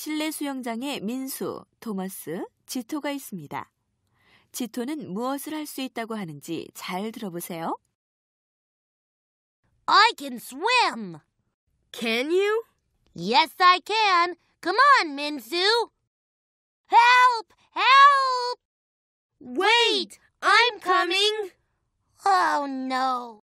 실내 수영장에 민수, 토머스, 지토가 있습니다. 지토는 무엇을 할 수 있다고 하는지 잘 들어보세요. I can swim. Can you? Yes, I can. Come on, Minsu. Help! Help! Wait, I'm coming. Oh, no.